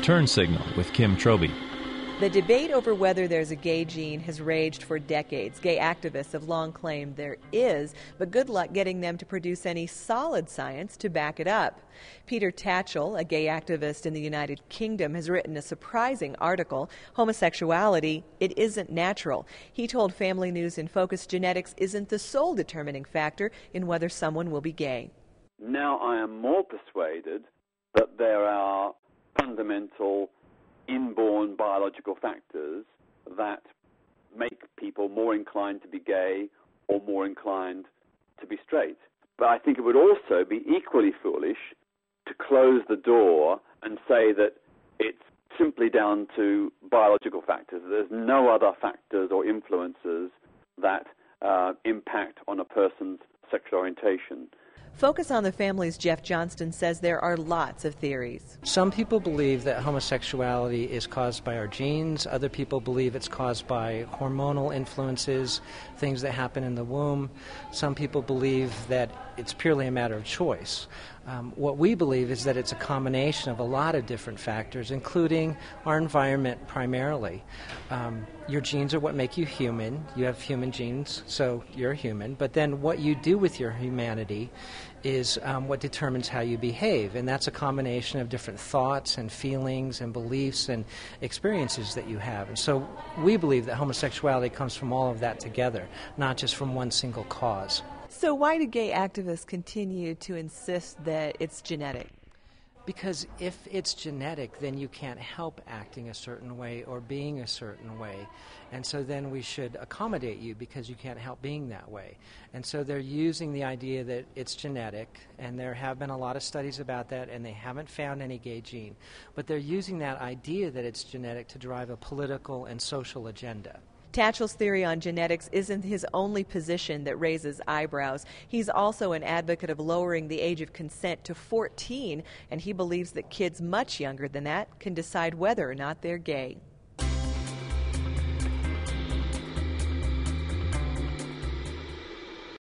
It's Turn Signal with Kim Trobee. The debate over whether there's a gay gene has raged for decades. Gay activists have long claimed there is, but good luck getting them to produce any solid science to back it up. Peter Tatchell, a gay activist in the United Kingdom, has written a surprising article, Homosexuality, It Isn't Natural. He told Family News in Focus genetics isn't the sole determining factor in whether someone will be gay. Now I am more persuaded that there are fundamental inborn biological factors that make people more inclined to be gay or more inclined to be straight. But I think it would also be equally foolish to close the door and say that it's simply down to biological factors. There's no other factors or influences that uh, impact on a person's sexual orientation. Focus on the Family's Jeff Johnston says there are lots of theories. Some people believe that homosexuality is caused by our genes. Other people believe it's caused by hormonal influences, things that happen in the womb. Some people believe that it's purely a matter of choice. Um, what we believe is that it's a combination of a lot of different factors, including our environment primarily. Um, your genes are what make you human. You have human genes, so you're human. But then what you do with your humanity is um, what determines how you behave. And that's a combination of different thoughts and feelings and beliefs and experiences that you have. And so we believe that homosexuality comes from all of that together, not just from one single cause. So, why do gay activists continue to insist that it's genetic? Because if it's genetic, then you can't help acting a certain way or being a certain way. And so then we should accommodate you because you can't help being that way. And so they're using the idea that it's genetic, and there have been a lot of studies about that, and they haven't found any gay gene. But they're using that idea that it's genetic to drive a political and social agenda. Tatchell's theory on genetics isn't his only position that raises eyebrows. He's also an advocate of lowering the age of consent to 14, and he believes that kids much younger than that can decide whether or not they're gay.